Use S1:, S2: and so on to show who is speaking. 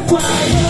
S1: be.